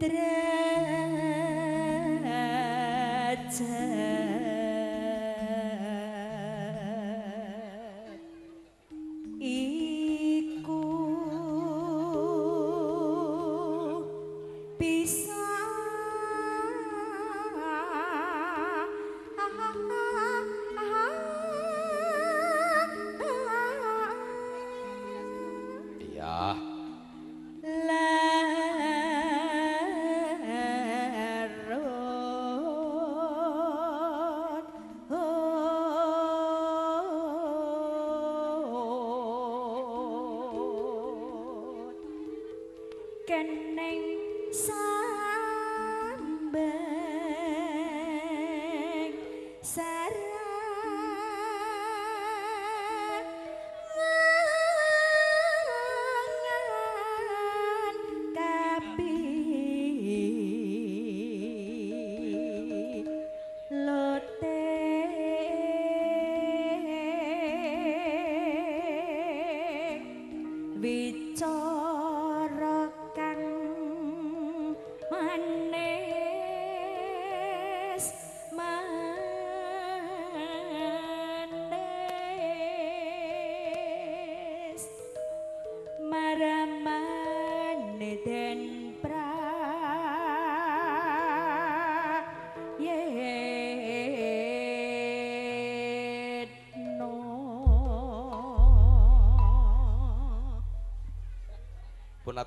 treta. cành nắng xa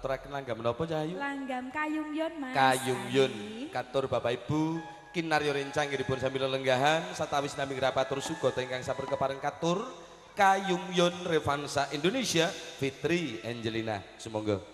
ngaturaken langgam menapa Cahayu? Langgam Kayung Yun Mas. Kayung Yun. Katur Bapak Ibu kinaryo rencang dipun sami lelenggahan satawis nami ngerapatur suga ingkang sabar kepareng katur Kayung Yun Revansa Indonesia Fitri Angelina. Semoga.